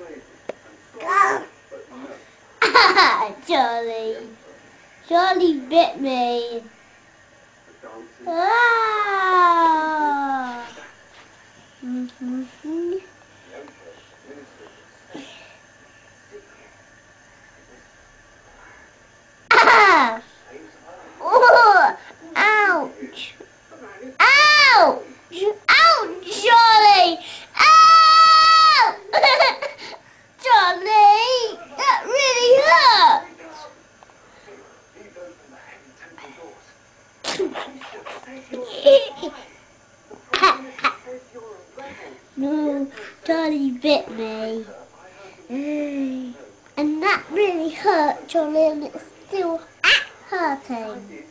Charlie. Charlie bit me. Ah. Mm-hmm. Ah. no, Charlie bit me. And that really hurt, Charlie, and it's still hurting.